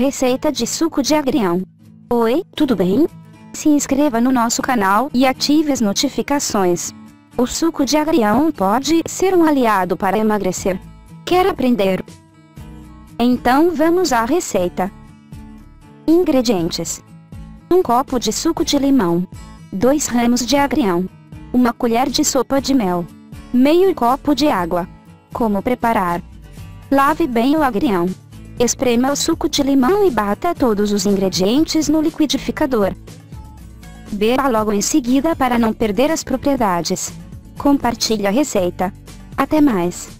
Receita de suco de agrião. Oi, tudo bem? Se inscreva no nosso canal e ative as notificações. O suco de agrião pode ser um aliado para emagrecer. Quer aprender? Então vamos à receita. Ingredientes: 1 copo de suco de limão, 2 ramos de agrião, 1 colher de sopa de mel, meio copo de água. Como preparar? Lave bem o agrião. Esprema o suco de limão e bata todos os ingredientes no liquidificador. Beba logo em seguida para não perder as propriedades. Compartilhe a receita. Até mais!